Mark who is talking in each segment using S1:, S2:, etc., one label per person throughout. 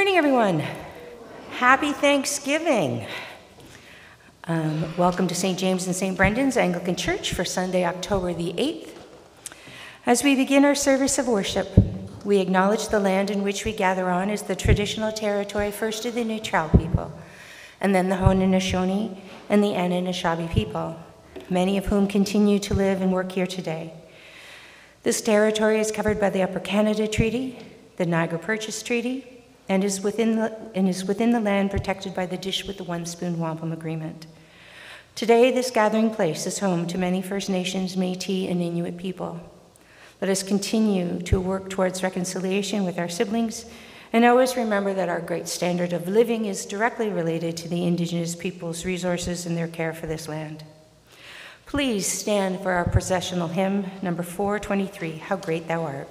S1: morning, everyone. Happy Thanksgiving. Um, welcome to St. James and St. Brendan's Anglican Church for Sunday, October the 8th. As we begin our service of worship, we acknowledge the land in which we gather on as the traditional territory first of the Neutral people, and then the Haudenosaunee and the Anishinaabe people, many of whom continue to live and work here today. This territory is covered by the Upper Canada Treaty, the Niagara Purchase Treaty, and is within the, and is within the land protected by the Dish with the One Spoon Wampum Agreement. Today, this gathering place is home to many First Nations, Métis, and Inuit people. Let us continue to work towards reconciliation with our siblings and always remember that our great standard of living is directly related to the Indigenous people's resources and their care for this land. Please stand for our processional hymn, number 423, How Great Thou Art.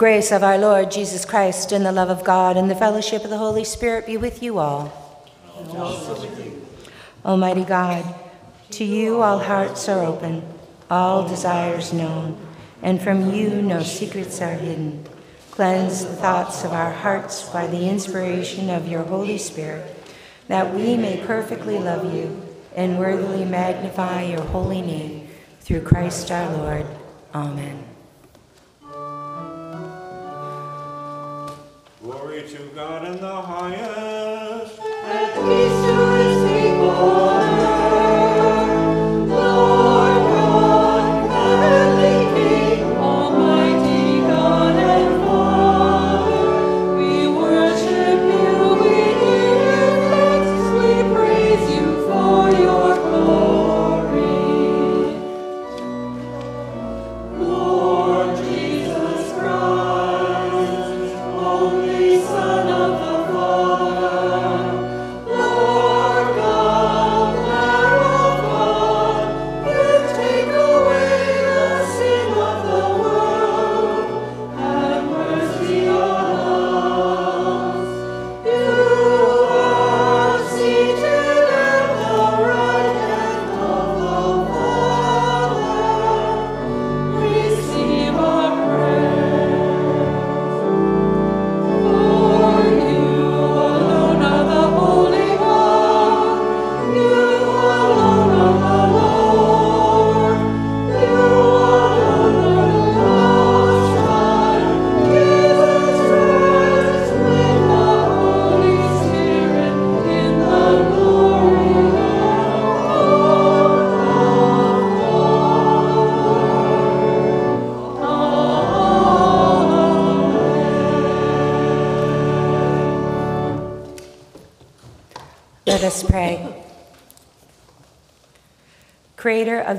S1: Grace of our Lord Jesus Christ and the love of God and the fellowship of the Holy Spirit be with you all. Almighty God, to you all hearts are open, all desires known, and from you no secrets are hidden. Cleanse the thoughts of our hearts by the inspiration of your Holy Spirit, that we may perfectly love you and worthily magnify your holy name through Christ our Lord. Amen.
S2: To God in the highest.
S3: And peace to his people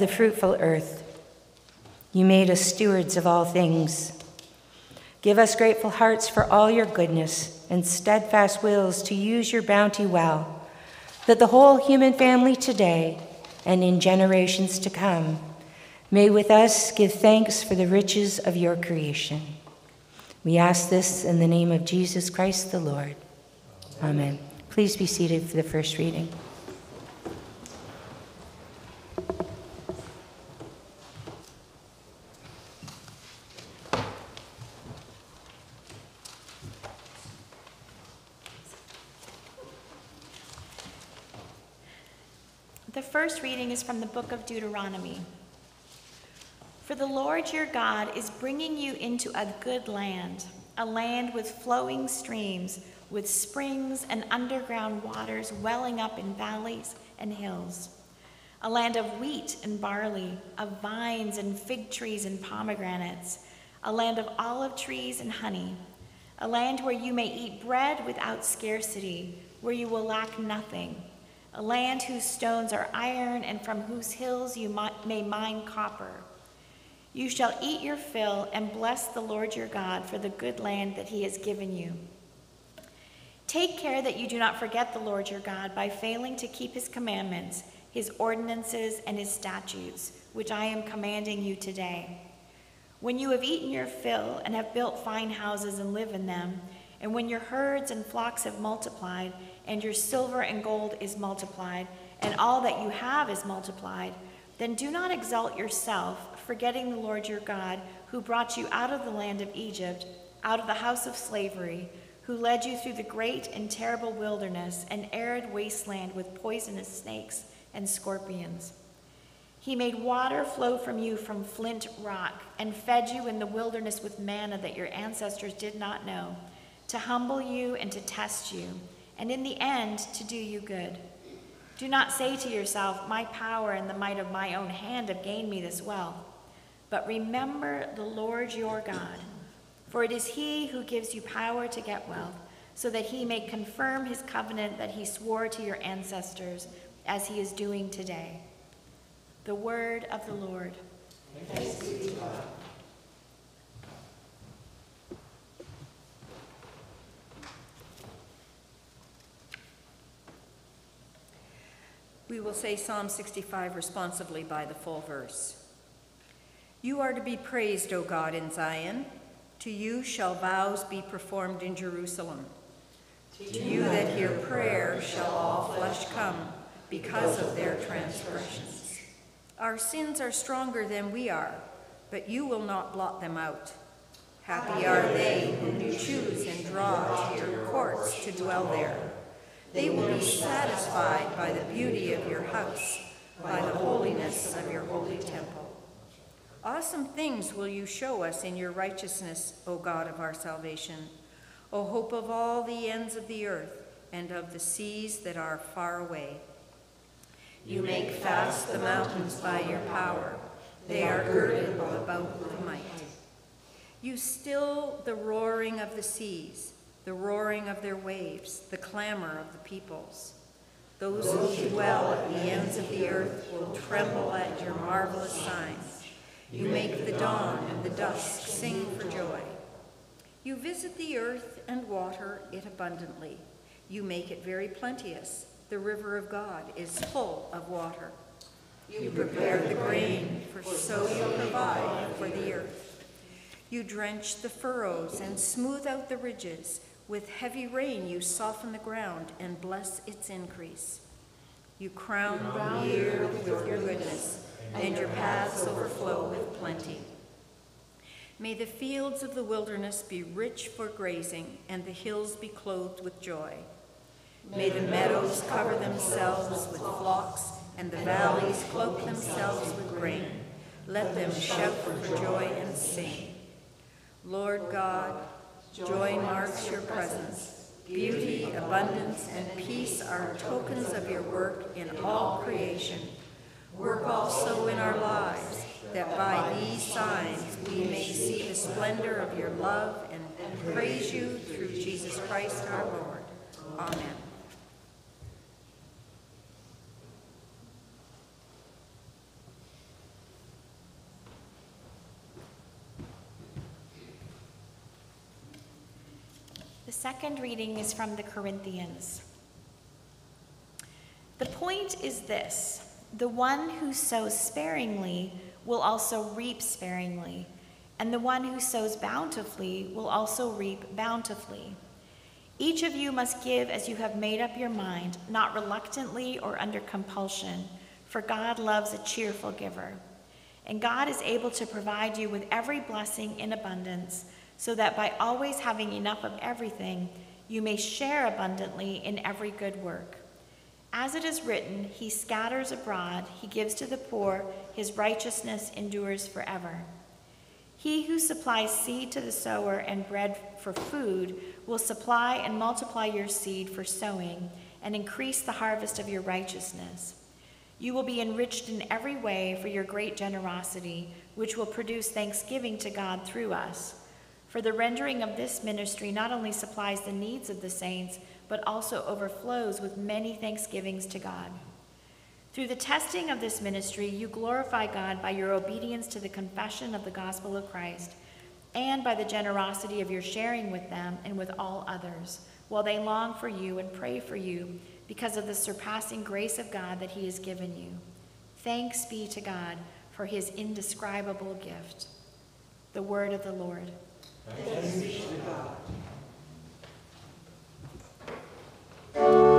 S3: the
S1: fruitful earth, you made us stewards of all things. Give us grateful hearts for all your goodness and steadfast wills to use your bounty well, that the whole human family today and in generations to come may with us give thanks for the riches of your creation. We ask this in the name of Jesus Christ the Lord. Amen. Please be seated for the first reading.
S4: The first reading is from the book of Deuteronomy. For the Lord your God is bringing you into a good land, a land with flowing streams, with springs and underground waters welling up in valleys and hills, a land of wheat and barley, of vines and fig trees and pomegranates, a land of olive trees and honey, a land where you may eat bread without scarcity, where you will lack nothing a land whose stones are iron and from whose hills you may mine copper. You shall eat your fill and bless the Lord your God for the good land that he has given you. Take care that you do not forget the Lord your God by failing to keep his commandments, his ordinances, and his statutes, which I am commanding you today. When you have eaten your fill and have built fine houses and live in them, and when your herds and flocks have multiplied, and your silver and gold is multiplied, and all that you have is multiplied, then do not exalt yourself, forgetting the Lord your God, who brought you out of the land of Egypt, out of the house of slavery, who led you through the great and terrible wilderness, an arid wasteland with poisonous snakes and scorpions. He made water flow from you from flint rock, and fed you in the wilderness with manna that your ancestors did not know, to humble you and to test you and in the end to do you good. Do not say to yourself, My power and the might of my own hand have gained me this wealth. But remember the Lord your God, for it is he who gives you power to get wealth, so that he may confirm his covenant that he swore to your ancestors, as he is doing today. The word of the Lord.
S5: We will say Psalm 65 responsively by the full verse. You are to be praised, O God, in Zion, To you shall vows be performed in Jerusalem. To you that hear prayer shall all flesh come because of their transgressions. Our sins are stronger than we are, but you will not blot them out. Happy are they whom you choose and draw to your courts to dwell there. They will be satisfied by the beauty of your house, by the holiness of your holy temple. Awesome things will you show us in your righteousness, O God of our salvation, O hope of all the ends of the earth and of the seas that are far away. You make fast the mountains by your power. They are girded about with might. You still the roaring of the seas, the roaring of their waves, the clamor of the peoples. Those who dwell at the ends of the earth will tremble at your marvelous signs. You make the dawn and the dusk sing for joy. You visit the earth and water it abundantly. You make it very plenteous. The river of God is full of water. You prepare the grain, for so you provide for the earth. You drench the furrows and smooth out the ridges. With heavy rain you soften the ground and bless its increase. You crown the year with your goodness, and your paths overflow with plenty. May the fields of the wilderness be rich for grazing, and the hills be clothed with joy. May the meadows cover themselves with flocks, and the valleys cloak themselves with grain. Let them shout for joy and sing. Lord God, joy marks your presence. Beauty, abundance, and peace are tokens of your work in all creation. Work also in our lives, that by these signs we may see the splendor of your love and praise you through Jesus Christ our Lord. Amen.
S4: Second reading is from the Corinthians. The point is this the one who sows sparingly will also reap sparingly, and the one who sows bountifully will also reap bountifully. Each of you must give as you have made up your mind, not reluctantly or under compulsion, for God loves a cheerful giver. And God is able to provide you with every blessing in abundance, so that by always having enough of everything, you may share abundantly in every good work. As it is written, He scatters abroad, He gives to the poor, His righteousness endures forever. He who supplies seed to the sower and bread for food will supply and multiply your seed for sowing and increase the harvest of your righteousness. You will be enriched in every way for your great generosity, which will produce thanksgiving to God through us. For the rendering of this ministry not only supplies the needs of the saints, but also overflows with many thanksgivings to God. Through the testing of this ministry, you glorify God by your obedience to the confession of the gospel of Christ and by the generosity of your sharing with them and with all others, while they long for you and pray for you because of the surpassing grace of God that He has given you. Thanks be to God for His indescribable gift. The word of the Lord.
S6: There is no shadow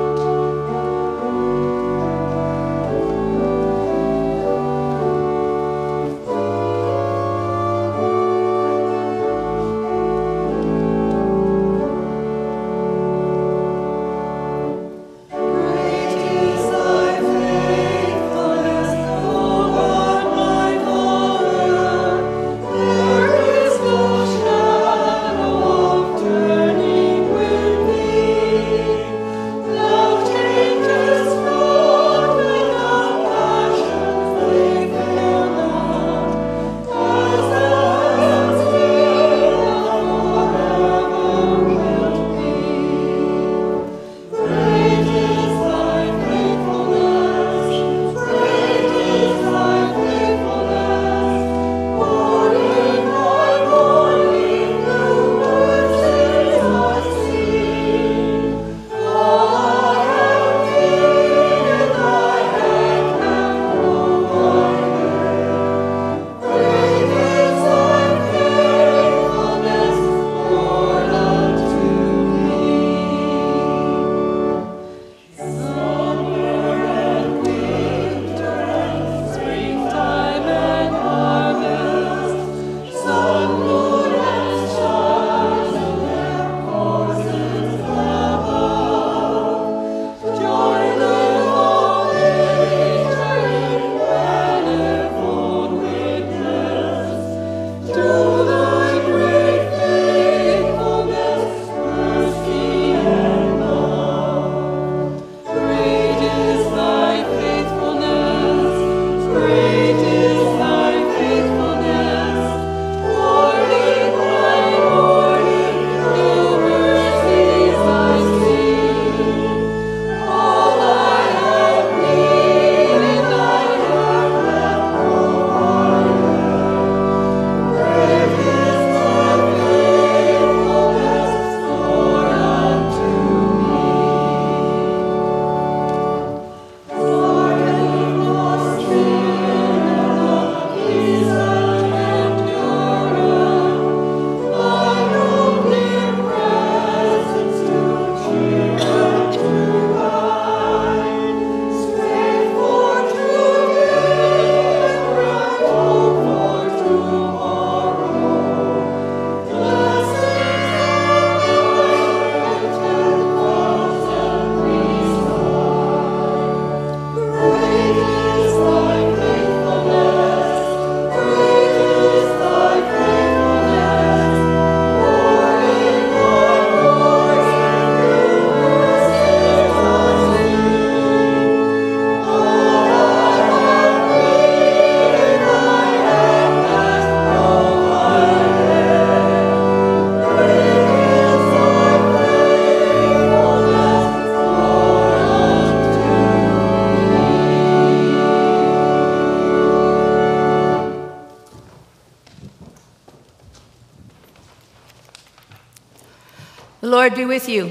S1: be with you.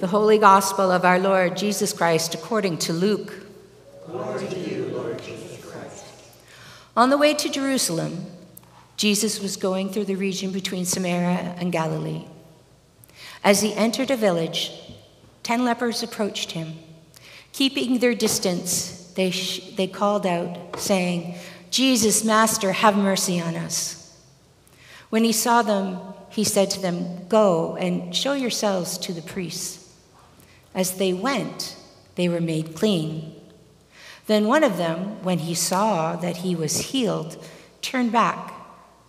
S1: The Holy Gospel of our Lord Jesus Christ according to Luke. On the way to Jerusalem, Jesus was going through the region between Samaria and Galilee. As he entered a village, ten lepers approached him. Keeping their distance, they, sh- they called out, saying, Jesus, Master, have mercy on us. When he saw them, he said to them, Go and show yourselves to the priests. As they went, they were made clean. Then one of them, when he saw that he was healed, turned back,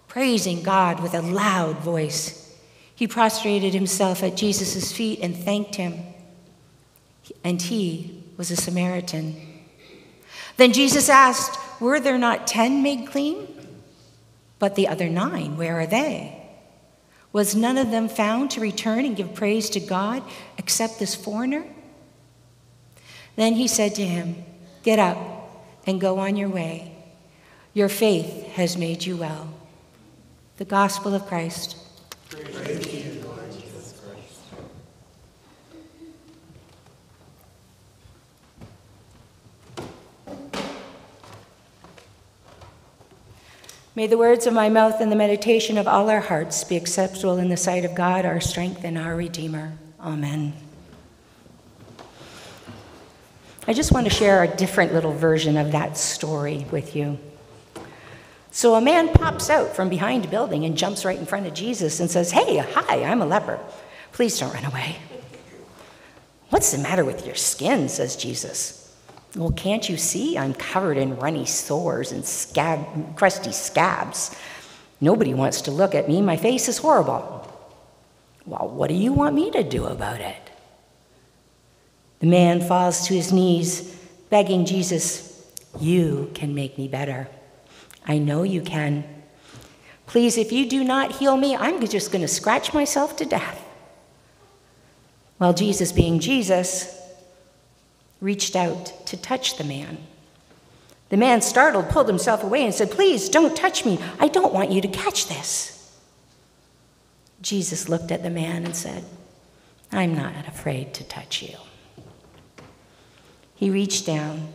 S1: praising God with a loud voice. He prostrated himself at Jesus' feet and thanked him. And he was a Samaritan. Then Jesus asked, Were there not ten made clean? But the other nine, where are they? Was none of them found to return and give praise to God except this foreigner? Then he said to him, Get up and go on your way. Your faith has made you well. The gospel of Christ. May the words of my mouth and the meditation of all our hearts be acceptable in the sight of God, our strength and our Redeemer. Amen. I just want to share a different little version of that story with you. So, a man pops out from behind a building and jumps right in front of Jesus and says, Hey, hi, I'm a leper. Please don't run away. What's the matter with your skin? says Jesus. Well, can't you see? I'm covered in runny sores and scab, crusty scabs. Nobody wants to look at me. My face is horrible. Well, what do you want me to do about it? The man falls to his knees, begging Jesus, You can make me better. I know you can. Please, if you do not heal me, I'm just going to scratch myself to death. Well, Jesus, being Jesus, reached out to touch the man. The man, startled, pulled himself away and said, Please don't touch me. I don't want you to catch this. Jesus looked at the man and said, I'm not afraid to touch you. He reached down,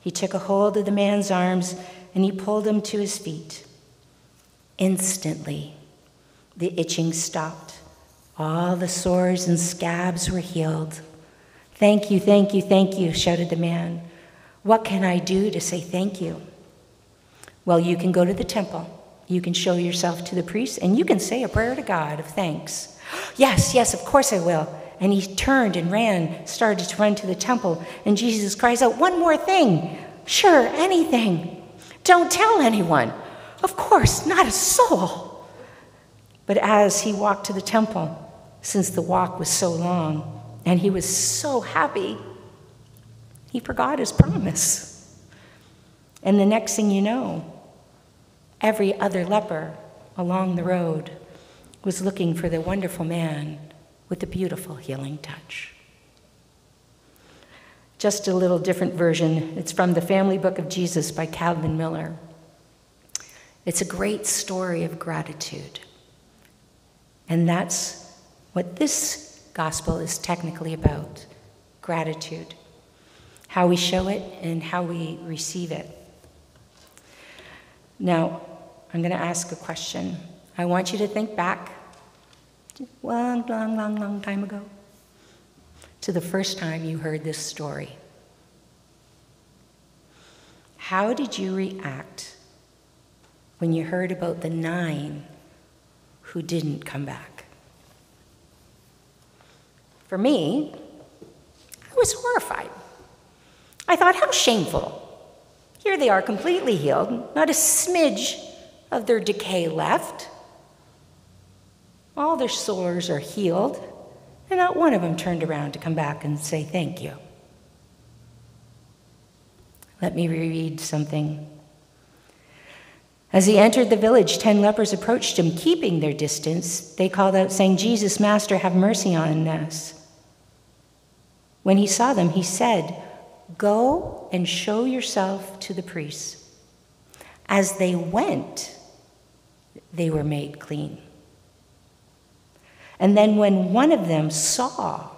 S1: he took a hold of the man's arms, and he pulled him to his feet. Instantly, the itching stopped. All the sores and scabs were healed. Thank you, thank you, thank you, shouted the man. What can I do to say thank you? Well, you can go to the temple. You can show yourself to the priest, and you can say a prayer to God of thanks. Yes, yes, of course I will. And he turned and ran, started to run to the temple, and Jesus cries out, One more thing. Sure, anything. Don't tell anyone. Of course, not a soul. But as he walked to the temple, since the walk was so long, and he was so happy, he forgot his promise. And the next thing you know, every other leper along the road was looking for the wonderful man with the beautiful healing touch. Just a little different version. It's from the Family Book of Jesus by Calvin Miller. It's a great story of gratitude. And that's what this gospel is technically about gratitude. How we show it and how we receive it. Now, I'm going to ask a question. I want you to think back, long, long, long, long time ago, to the first time you heard this story. How did you react when you heard about the nine who didn't come back? For me, I was horrified. I thought, how shameful. Here they are completely healed, not a smidge of their decay left. All their sores are healed, and not one of them turned around to come back and say thank you. Let me reread something. As he entered the village, ten lepers approached him, keeping their distance. They called out, saying, Jesus, Master, have mercy on us. When he saw them, he said, Go and show yourself to the priests. As they went, they were made clean. And then when one of them saw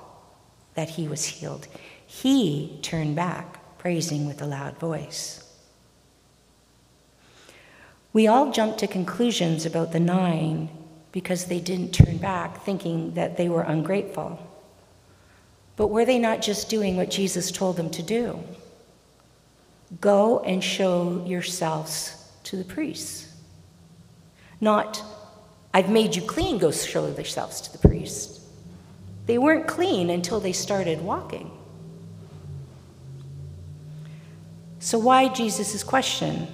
S1: that he was healed, he turned back, praising with a loud voice. We all jumped to conclusions about the nine because they didn't turn back, thinking that they were ungrateful. But were they not just doing what Jesus told them to do? Go and show yourselves to the priests. Not, I've made you clean, go show yourselves to the priest. They weren't clean until they started walking. So, why Jesus' question?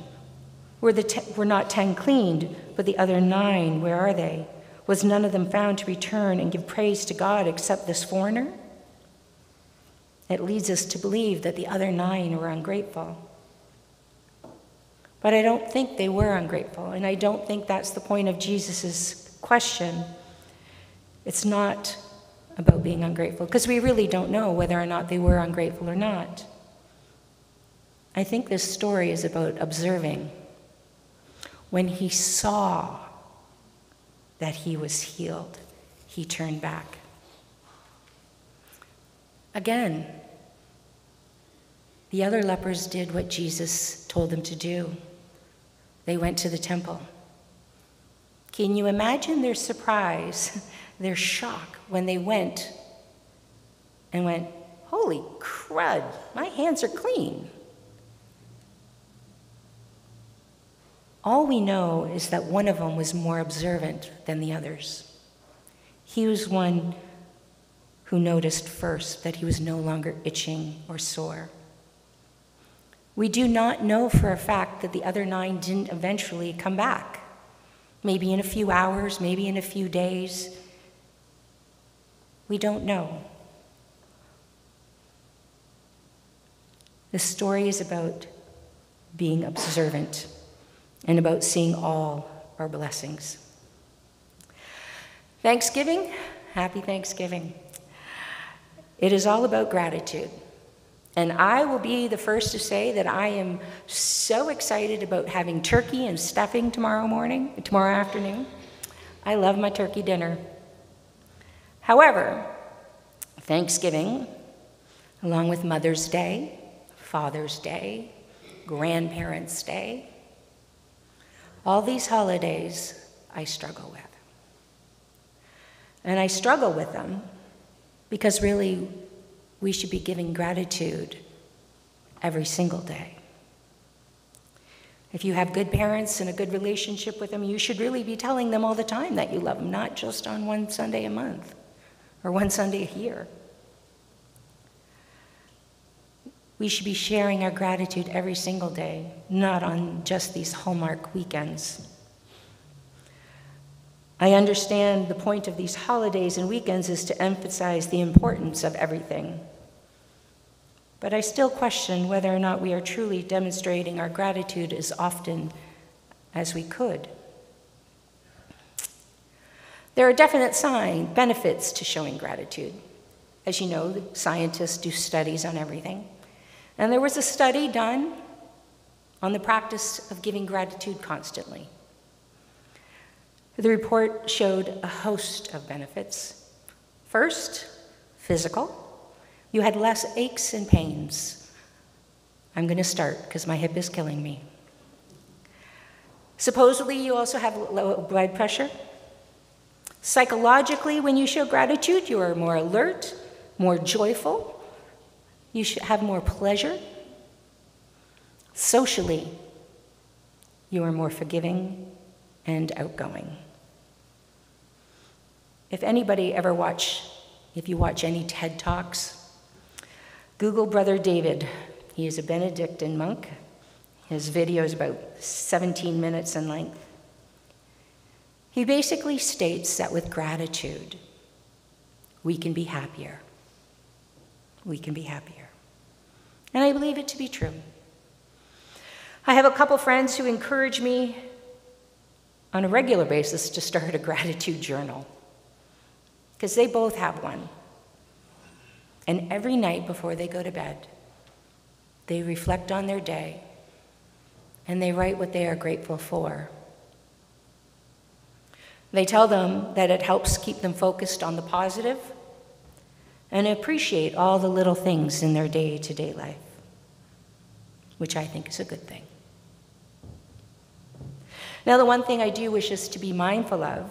S1: Were, the te- were not ten cleaned, but the other nine, where are they? Was none of them found to return and give praise to God except this foreigner? It leads us to believe that the other nine were ungrateful. But I don't think they were ungrateful, and I don't think that's the point of Jesus' question. It's not about being ungrateful, because we really don't know whether or not they were ungrateful or not. I think this story is about observing. When he saw that he was healed, he turned back. Again, the other lepers did what Jesus told them to do. They went to the temple. Can you imagine their surprise, their shock when they went and went, Holy crud, my hands are clean. All we know is that one of them was more observant than the others. He was one who noticed first that he was no longer itching or sore. We do not know for a fact that the other nine didn't eventually come back. Maybe in a few hours, maybe in a few days. We don't know. The story is about being observant and about seeing all our blessings. Thanksgiving, happy Thanksgiving. It is all about gratitude. And I will be the first to say that I am so excited about having turkey and stuffing tomorrow morning, tomorrow afternoon. I love my turkey dinner. However, Thanksgiving, along with Mother's Day, Father's Day, Grandparents' Day, all these holidays I struggle with. And I struggle with them because really we should be giving gratitude every single day. If you have good parents and a good relationship with them, you should really be telling them all the time that you love them, not just on one Sunday a month or one Sunday a year. We should be sharing our gratitude every single day, not on just these Hallmark weekends. I understand the point of these holidays and weekends is to emphasize the importance of everything. But I still question whether or not we are truly demonstrating our gratitude as often as we could. There are definite sign benefits to showing gratitude. As you know, scientists do studies on everything. And there was a study done on the practice of giving gratitude constantly. The report showed a host of benefits. First, physical. You had less aches and pains. I'm going to start because my hip is killing me. Supposedly, you also have low blood pressure. Psychologically, when you show gratitude, you are more alert, more joyful. You should have more pleasure. Socially, you are more forgiving and outgoing. If anybody ever watch, if you watch any TED Talks, Google Brother David. He is a Benedictine monk. His video is about 17 minutes in length. He basically states that with gratitude, we can be happier. We can be happier. And I believe it to be true. I have a couple friends who encourage me on a regular basis to start a gratitude journal because they both have one. And every night before they go to bed, they reflect on their day and they write what they are grateful for. They tell them that it helps keep them focused on the positive and appreciate all the little things in their day to day life, which I think is a good thing. Now, the one thing I do wish us to be mindful of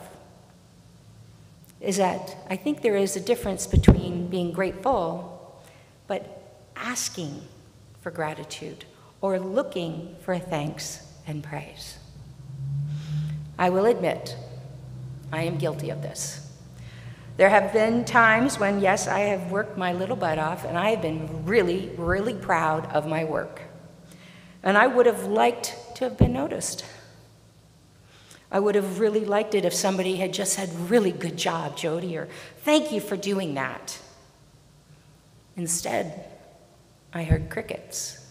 S1: is that I think there is a difference between being grateful but asking for gratitude or looking for thanks and praise. I will admit, I am guilty of this. There have been times when, yes, I have worked my little butt off and I have been really, really proud of my work. And I would have liked to have been noticed. I would have really liked it if somebody had just said, Really good job, Jody, or Thank you for doing that. Instead, I heard crickets.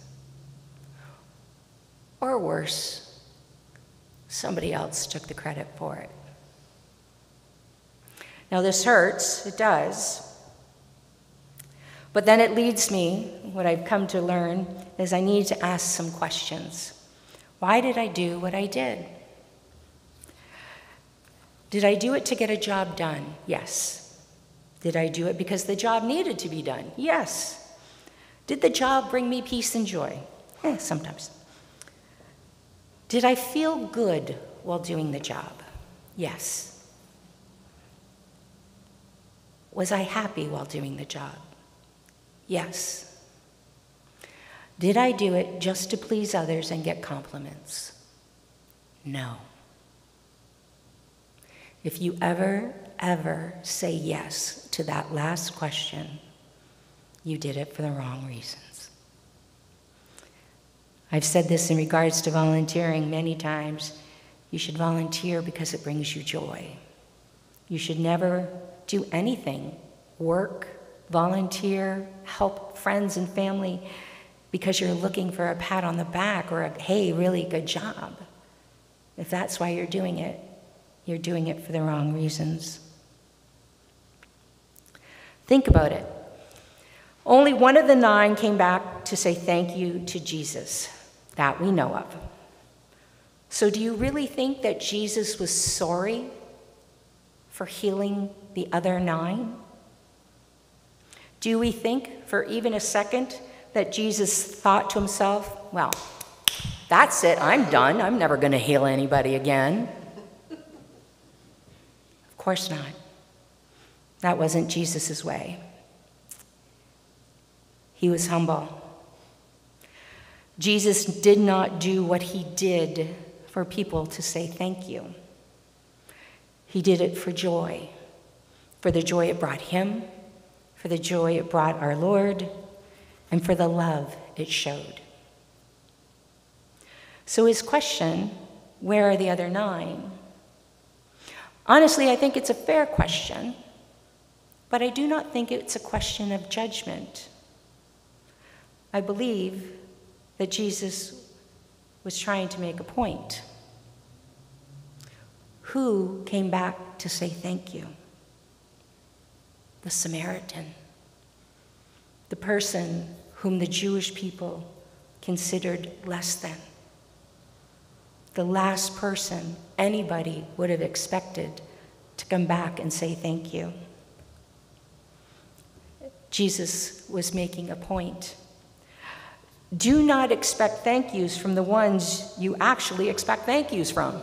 S1: Or worse, somebody else took the credit for it. Now, this hurts, it does. But then it leads me, what I've come to learn is I need to ask some questions. Why did I do what I did? Did I do it to get a job done? Yes. Did I do it because the job needed to be done? Yes. Did the job bring me peace and joy? Eh, sometimes. Did I feel good while doing the job? Yes. Was I happy while doing the job? Yes. Did I do it just to please others and get compliments? No. If you ever, ever say yes to that last question, you did it for the wrong reasons. I've said this in regards to volunteering many times. You should volunteer because it brings you joy. You should never do anything work, volunteer, help friends and family because you're looking for a pat on the back or a hey, really good job. If that's why you're doing it, you're doing it for the wrong reasons. Think about it. Only one of the nine came back to say thank you to Jesus. That we know of. So, do you really think that Jesus was sorry for healing the other nine? Do we think for even a second that Jesus thought to himself, well, that's it, I'm done, I'm never going to heal anybody again? Of course not. That wasn't Jesus' way. He was humble. Jesus did not do what he did for people to say thank you. He did it for joy, for the joy it brought him, for the joy it brought our Lord, and for the love it showed. So, his question, where are the other nine? Honestly, I think it's a fair question, but I do not think it's a question of judgment. I believe that Jesus was trying to make a point. Who came back to say thank you? The Samaritan, the person whom the Jewish people considered less than, the last person anybody would have expected to come back and say thank you. Jesus was making a point. Do not expect thank yous from the ones you actually expect thank yous from.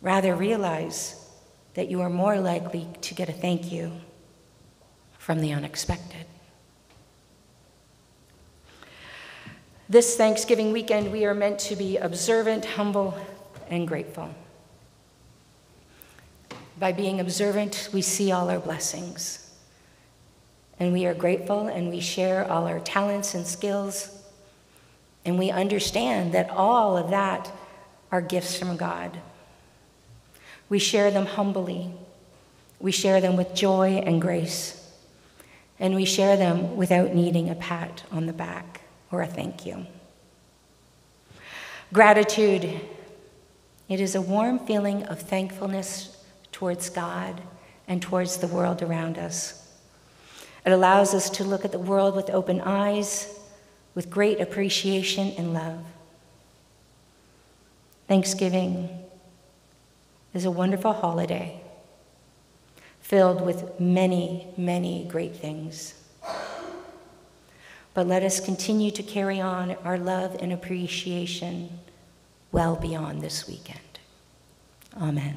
S1: Rather, realize that you are more likely to get a thank you from the unexpected. This Thanksgiving weekend, we are meant to be observant, humble, and grateful. By being observant, we see all our blessings. And we are grateful and we share all our talents and skills. And we understand that all of that are gifts from God. We share them humbly. We share them with joy and grace. And we share them without needing a pat on the back or a thank you. Gratitude. It is a warm feeling of thankfulness towards God and towards the world around us. It allows us to look at the world with open eyes, with great appreciation and love. Thanksgiving
S3: is a wonderful holiday filled with many, many great things. But let us continue to carry on our love and appreciation well beyond this weekend. Amen.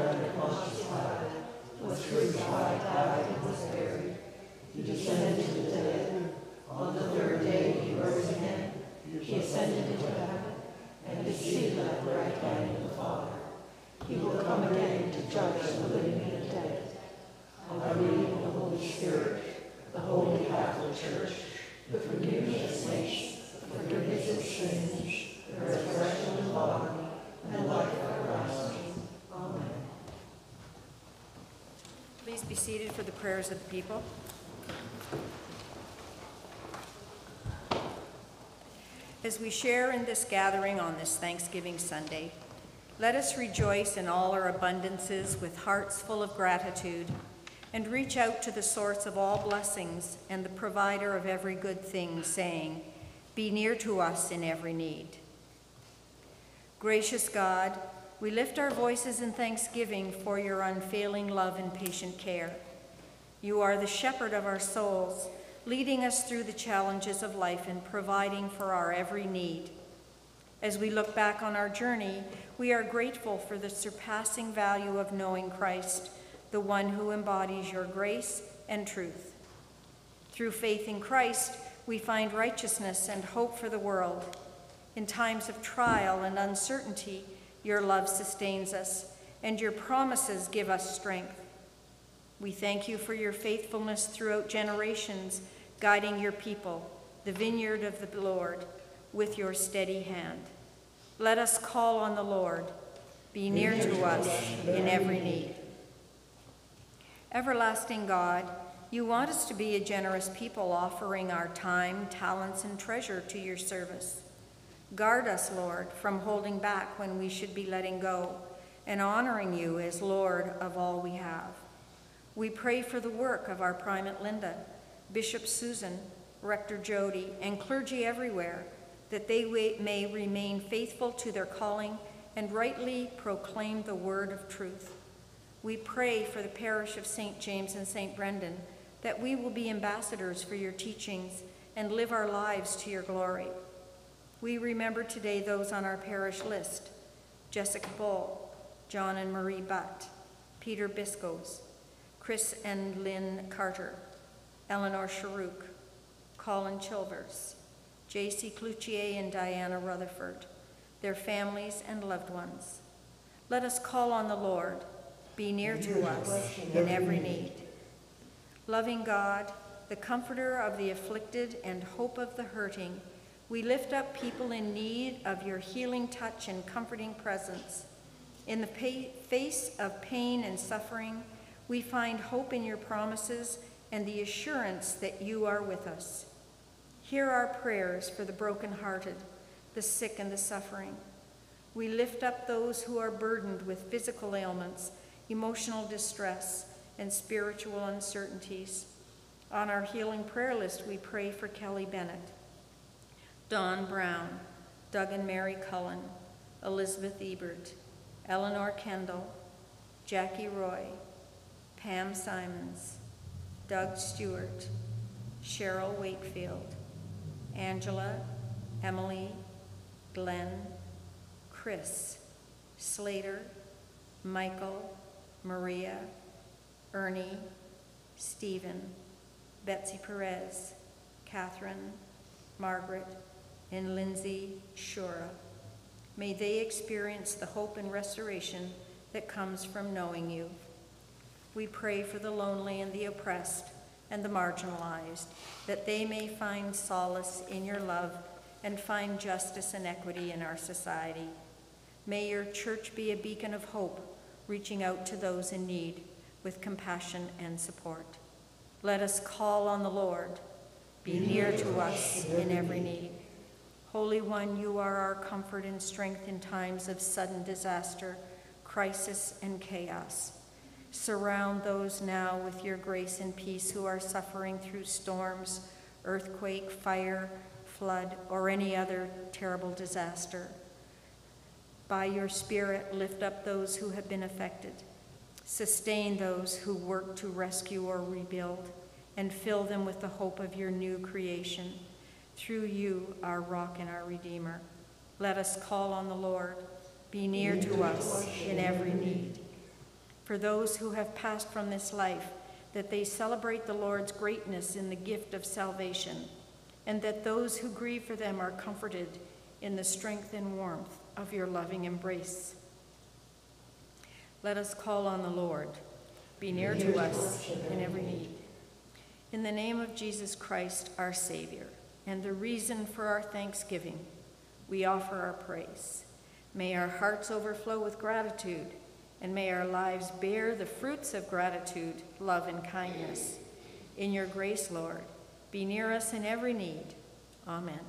S5: be seated for the prayers of the people. As we share in this gathering on this Thanksgiving Sunday, let us rejoice in all our abundances with hearts full of gratitude and reach out to the source of all blessings and the provider of every good thing, saying, Be near to us in every need. Gracious God, we lift our voices in thanksgiving for your unfailing love and patient care. You are the shepherd of our souls, leading us through the challenges of life and providing for our every need. As we look back on our journey, we are grateful for the surpassing value of knowing Christ, the one who embodies your grace and truth. Through faith in Christ, we find righteousness and hope for the world. In times of trial and uncertainty, your love sustains us, and your promises give us strength. We thank you for your faithfulness throughout generations, guiding your people, the vineyard of the Lord, with your steady hand. Let us call on the Lord. Be near to us in every need. Everlasting God, you want us to be a generous people, offering our time, talents, and treasure to your service. Guard us, Lord, from holding back when we should be letting go, and honoring you as Lord of all we have. We pray for the work of our primate Linda, Bishop Susan, Rector Jody, and clergy everywhere, that they may remain faithful to their calling and rightly proclaim the word of truth. We pray for the parish of St. James and St. Brendan that we will be ambassadors for your teachings and live our lives to your glory. We remember today those on our parish list Jessica Bull, John and Marie Butt, Peter Biscos, Chris and Lynn Carter, Eleanor Sharuk, Colin Chilvers, J.C. Cloutier and Diana Rutherford, their families and loved ones. Let us call on the Lord. Be near to us in every need. Loving God, the comforter of the afflicted and hope of the hurting, we lift up people in need of your healing touch and comforting presence. In the face of pain and suffering, we find hope in your promises and the assurance that you are with us. Hear our prayers for the brokenhearted, the sick, and the suffering. We lift up those who are burdened with physical ailments, emotional distress, and spiritual uncertainties. On our healing prayer list, we pray for Kelly Bennett, Don Brown, Doug and Mary Cullen, Elizabeth Ebert, Eleanor Kendall, Jackie Roy, Pam Simons, Doug Stewart, Cheryl Wakefield, Angela, Emily, Glenn, Chris, Slater, Michael, Maria, Ernie, Stephen, Betsy Perez, Catherine, Margaret, and Lindsay Shura. May they experience the hope and restoration that comes from knowing you. We pray for the lonely and the oppressed and the marginalized, that they may find solace in your love and find justice and equity in our society. May your church be a beacon of hope, reaching out to those in need with compassion and support. Let us call on the Lord. Be near to us in every need. Holy One, you are our comfort and strength in times of sudden disaster, crisis, and chaos. Surround those now with your grace and peace who are suffering through storms, earthquake, fire, flood, or any other terrible disaster. By your Spirit, lift up those who have been affected. Sustain those who work to rescue or rebuild, and fill them with the hope of your new creation. Through you, our rock and our Redeemer. Let us call on the Lord. Be near to us in every need. For those who have passed from this life, that they celebrate the Lord's greatness in the gift of salvation, and that those who grieve for them are comforted in the strength and warmth of your loving embrace. Let us call on the Lord. Be near to us in every need. In the name of Jesus Christ, our Savior, and the reason for our thanksgiving, we offer our praise. May our hearts overflow with gratitude, and may our lives bear the fruits of gratitude, love, and kindness. In your grace, Lord, be near us in every need. Amen.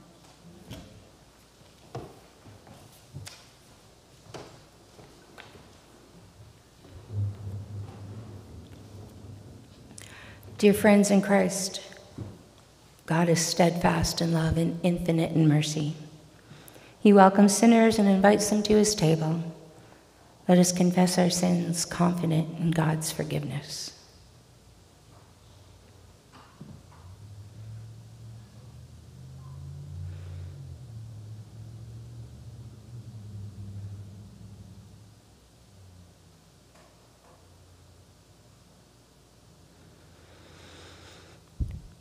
S1: Dear friends in Christ, God is steadfast in love and infinite in mercy. He welcomes sinners and invites them to his table. Let us confess our sins, confident in God's forgiveness.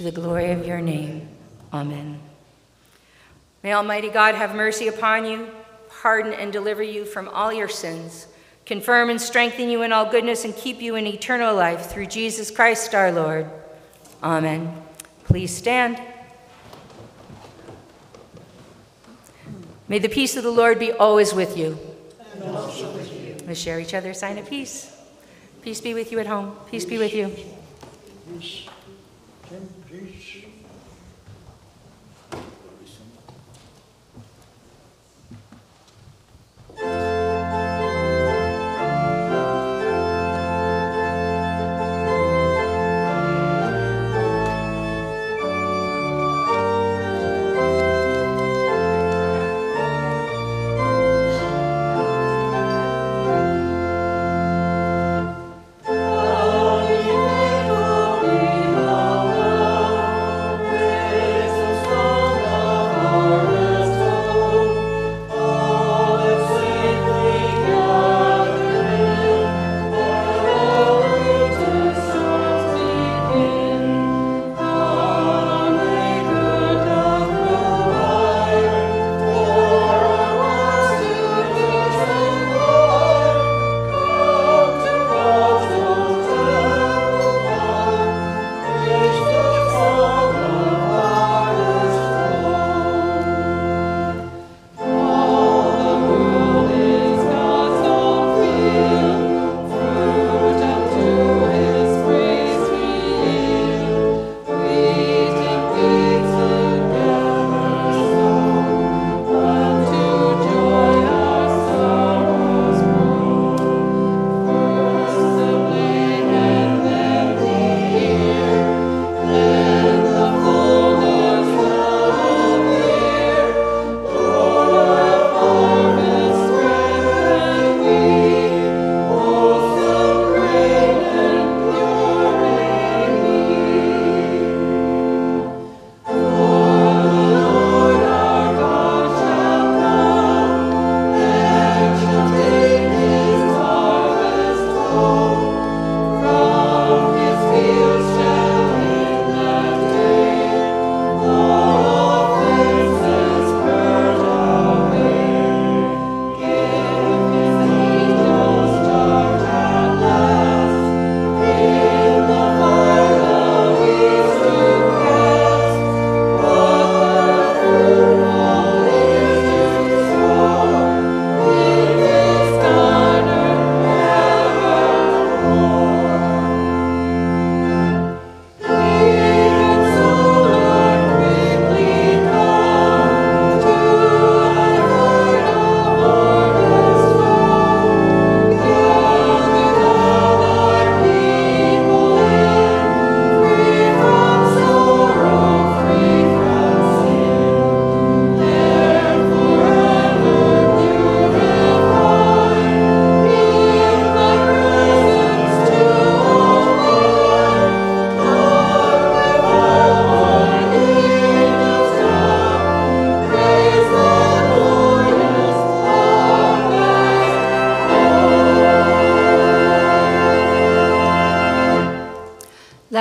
S1: to the glory of your name. Amen. May Almighty God have mercy upon you, pardon and deliver you from all your sins, confirm and strengthen you in all goodness, and keep you in eternal life through Jesus Christ our Lord. Amen. Please stand. May the peace of the Lord be always with you. And also with you. Let's share each other's sign of peace. Peace be with you at home. Peace be with you.
S3: Peace.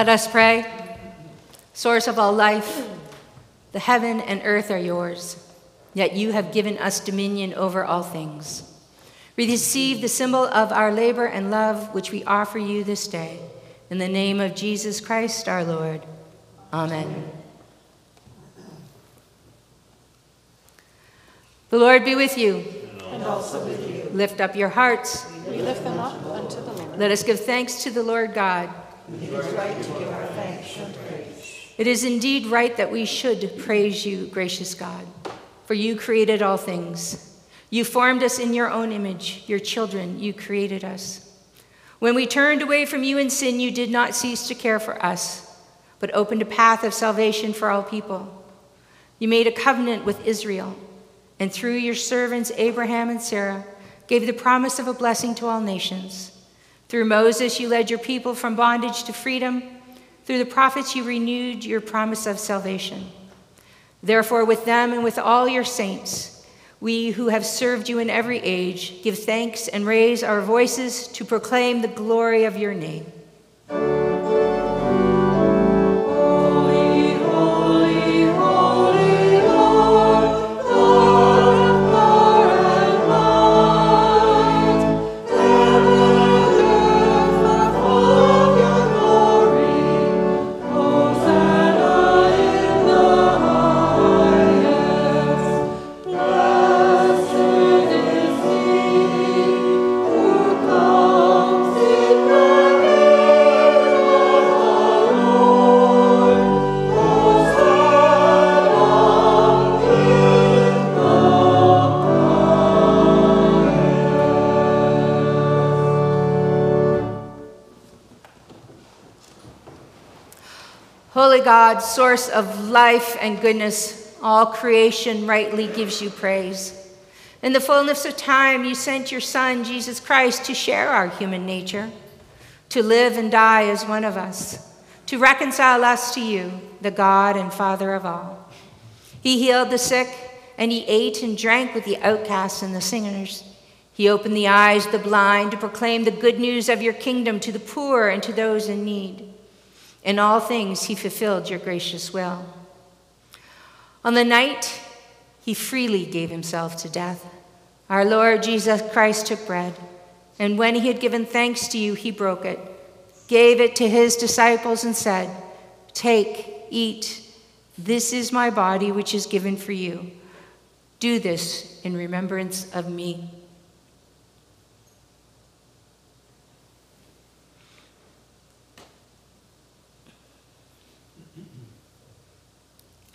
S1: Let us pray. Source of all life, the heaven and earth are yours, yet you have given us dominion over all things. We Receive the symbol of our labor and love, which we offer you this day. In the name of Jesus Christ our Lord. Amen. The Lord be with you.
S6: And also with you.
S1: Lift up your hearts.
S6: We lift them up unto the Lord.
S1: Let us give thanks to the Lord God.
S6: It is right to give our thanks and praise.
S1: It is indeed right that we should praise you, gracious God, for you created all things. You formed us in your own image, your children, you created us. When we turned away from you in sin, you did not cease to care for us, but opened a path of salvation for all people. You made a covenant with Israel, and through your servants Abraham and Sarah gave the promise of a blessing to all nations. Through Moses, you led your people from bondage to freedom. Through the prophets, you renewed your promise of salvation. Therefore, with them and with all your saints, we who have served you in every age give thanks and raise our voices to proclaim the glory of your name. God, source of life and goodness, all creation rightly gives you praise. In the fullness of time, you sent your Son, Jesus Christ, to share our human nature, to live and die as one of us, to reconcile us to you, the God and Father of all. He healed the sick, and he ate and drank with the outcasts and the sinners. He opened the eyes of the blind to proclaim the good news of your kingdom to the poor and to those in need. In all things, he fulfilled your gracious will. On the night he freely gave himself to death, our Lord Jesus Christ took bread, and when he had given thanks to you, he broke it, gave it to his disciples, and said, Take, eat. This is my body, which is given for you. Do this in remembrance of me.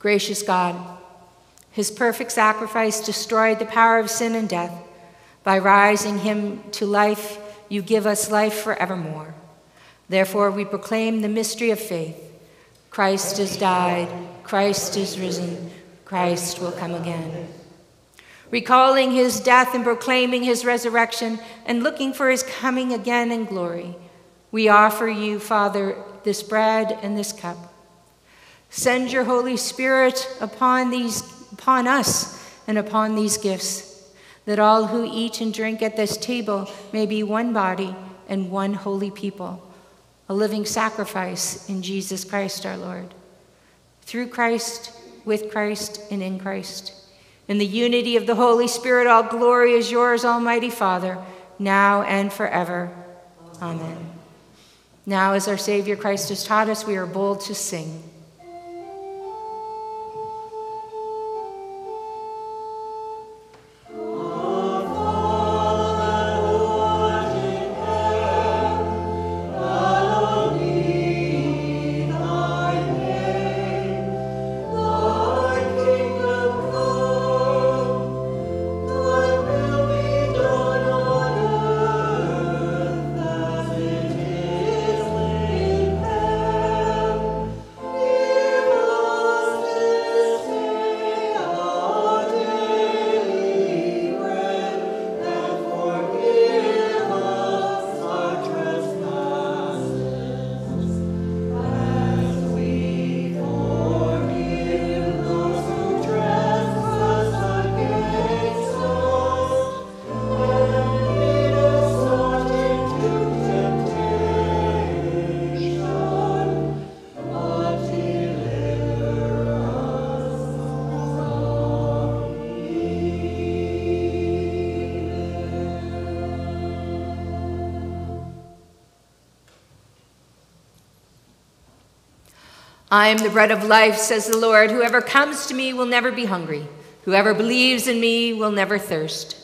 S1: Gracious God, his perfect sacrifice destroyed the power of sin and death. By rising him to life, you give us life forevermore. Therefore, we proclaim the mystery of faith. Christ has died, Christ is risen, Christ will come again. Recalling his death and proclaiming his resurrection and looking for his coming again in glory, we offer you, Father, this bread and this cup. Send your Holy Spirit upon, these, upon us and upon these gifts, that all who eat and drink at this table may be one body and one holy people, a living sacrifice in Jesus Christ our Lord. Through Christ, with Christ, and in Christ. In the unity of the Holy Spirit, all glory is yours, Almighty Father, now and forever. Amen. Now, as our Savior Christ has taught us, we are bold to sing. I am the bread of life, says the Lord. Whoever comes to me will never be hungry. Whoever believes in me will never thirst.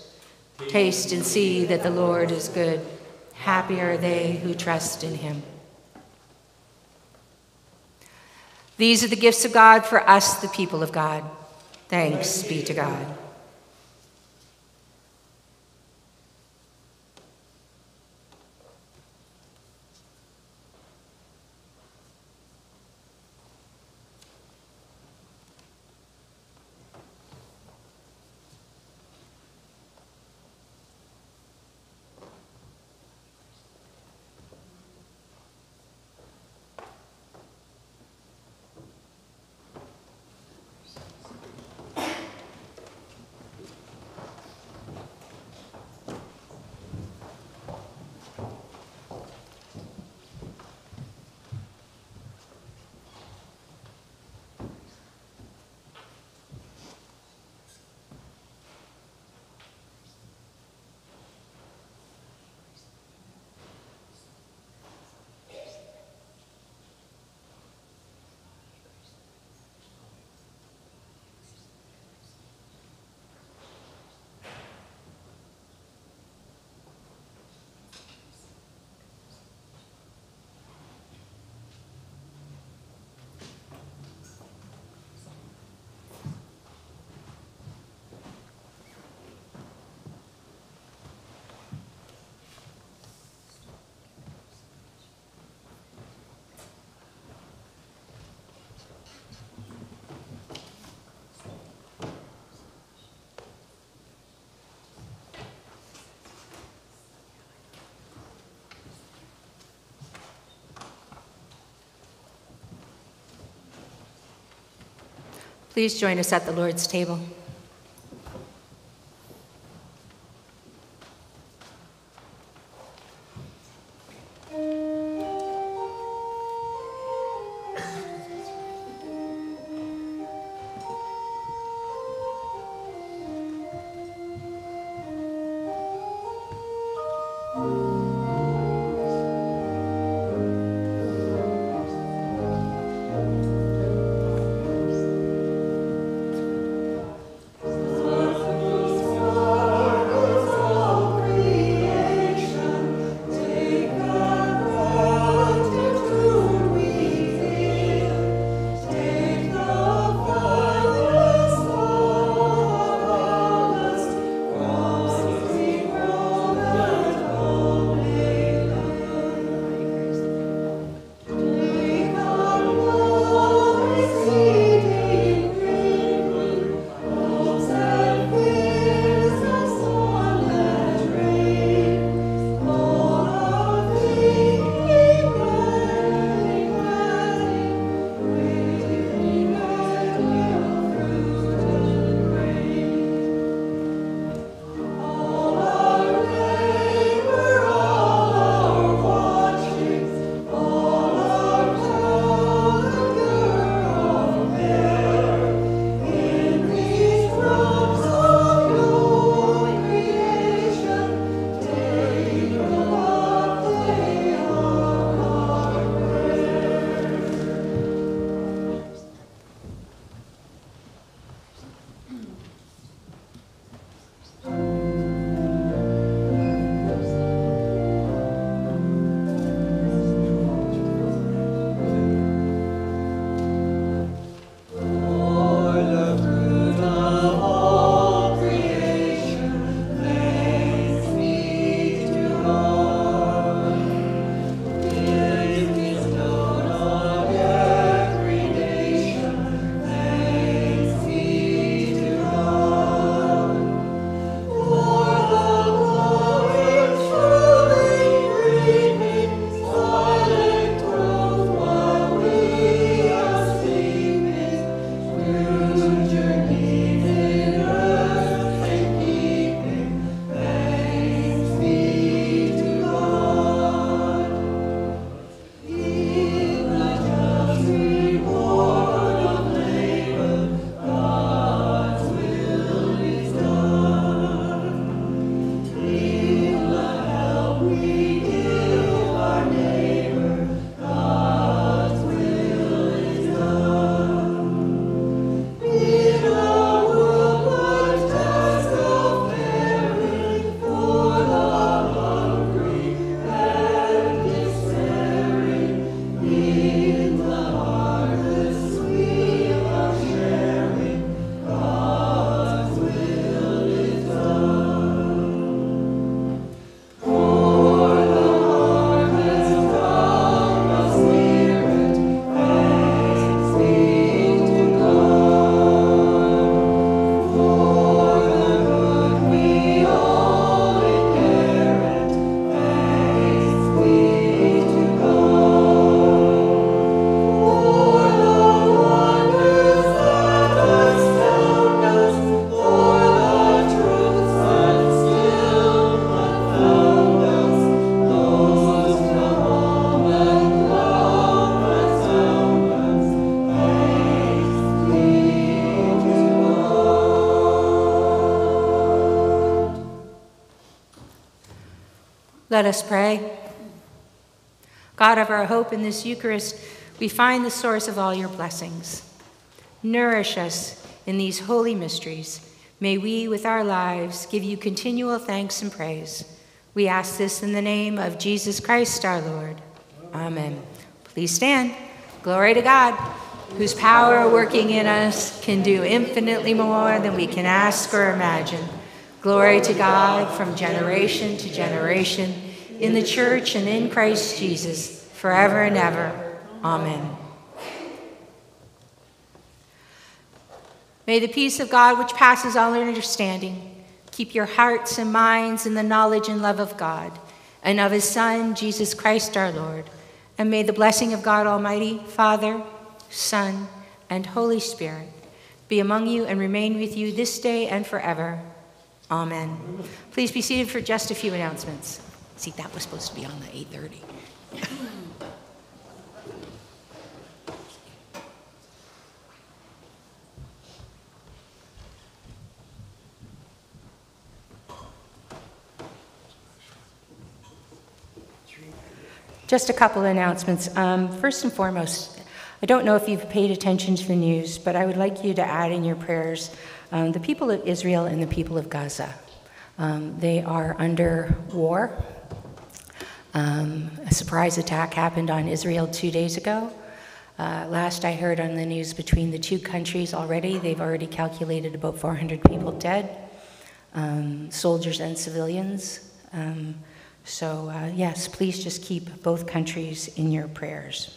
S1: Taste and see that the Lord is good. Happy are they who trust in him. These are the gifts of God for us, the people of God. Thanks be to God. Please join us at the Lord's table. Let us pray. God of our hope in this Eucharist, we find the source of all your blessings. Nourish us in these holy mysteries. May we, with our lives, give you continual thanks and praise. We ask this in the name of Jesus Christ our Lord. Amen. Please stand. Glory to God, whose power working in us can do infinitely more than we can ask or imagine. Glory to God from generation to generation, in the church and in Christ Jesus, forever and ever. Amen. May the peace of God, which passes all understanding, keep your hearts and minds in the knowledge and love of God and of his Son, Jesus Christ our Lord. And may the blessing of God Almighty, Father, Son, and Holy Spirit be among you and remain with you this day and forever. Amen. Please be seated for just a few announcements. See, that was supposed to be on the 8:30. Just a couple of announcements. Um, first and foremost, I don't know if you've paid attention to the news, but I would like you to add in your prayers um, the people of Israel and the people of Gaza. Um, they are under war. Um, a surprise attack happened on Israel two days ago. Uh, last I heard on the news, between the two countries already, they've already calculated about 400 people dead, um, soldiers and civilians. Um, so, uh, yes, please just keep both countries in your prayers.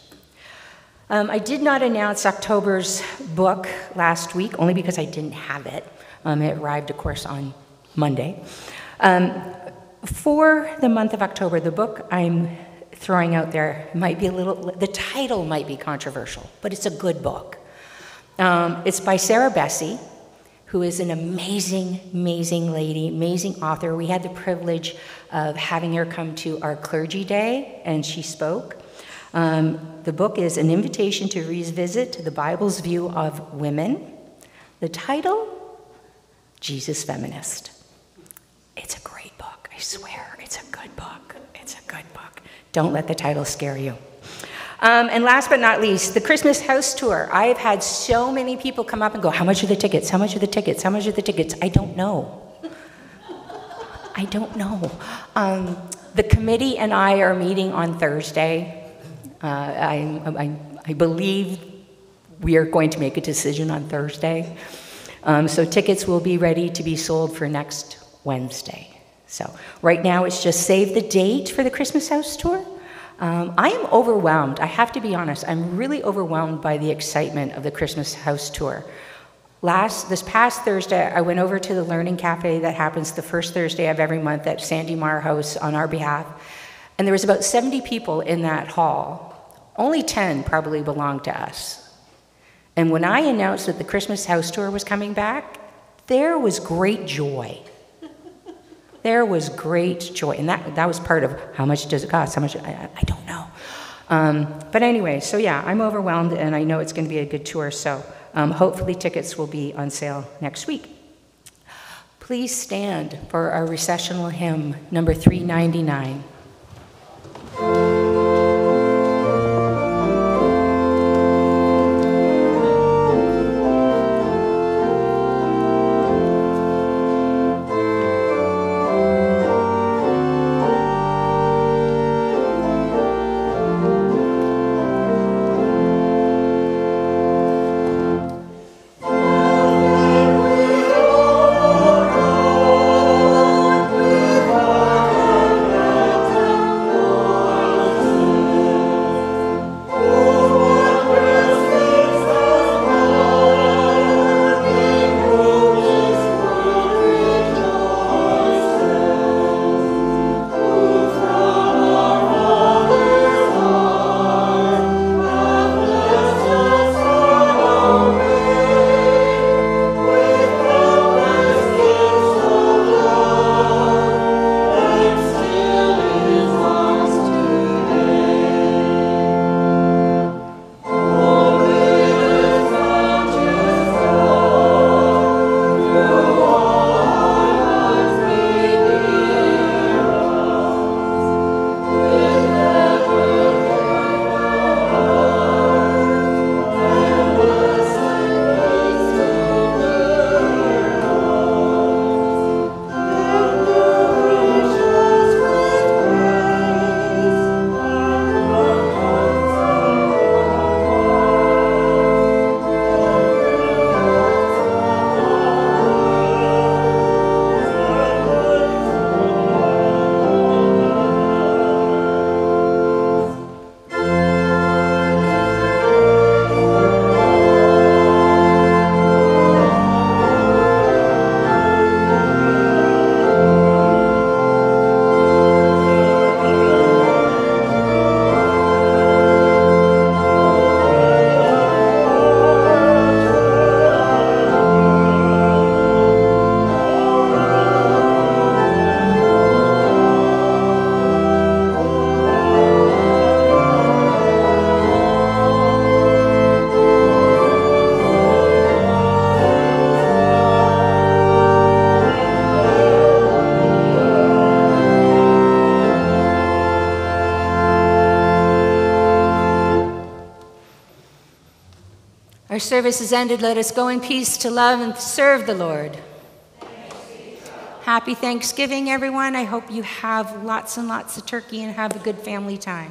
S1: Um, I did not announce October's book last week, only because I didn't have it. Um, it arrived, of course, on Monday. Um, for the month of October, the book I'm throwing out there might be a little, the title might be controversial, but it's a good book. Um, it's by Sarah Bessey, who is an amazing, amazing lady, amazing author. We had the privilege of having her come to our clergy day, and she spoke. Um, the book is An Invitation to Revisit the Bible's View of Women. The title, Jesus Feminist. It's a great swear. It's a good book. It's a good book. Don't let the title scare you. Um, and last but not least, the Christmas house tour. I have had so many people come up and go, How much are the tickets? How much are the tickets? How much are the tickets? I don't know. I don't know. Um, the committee and I are meeting on Thursday. Uh, I, I, I, believe we are going to make a decision on Thursday. Um, so tickets will be ready to be sold for next Wednesday. So right now it's just save the date for the Christmas house tour. Um, I am overwhelmed. I have to be honest. I'm really overwhelmed by the excitement of the Christmas House Tour. Last this past Thursday, I went over to the Learning Cafe that happens the first Thursday of every month at Sandy Marr House on our behalf, and there was about 70 people in that hall. Only 10 probably belonged to us. And when I announced that the Christmas House Tour was coming back, there was great joy. There was great joy. And that, that was part of how much does it cost? How much? I, I don't know. Um, but anyway, so yeah, I'm overwhelmed and I know it's going to be a good tour. So um, hopefully tickets will be on sale next week. Please stand for our recessional hymn, number 399. Service is ended. Let us go in peace to love and serve the Lord. Happy Thanksgiving, everyone. I hope you have lots and lots of turkey and have a good family time.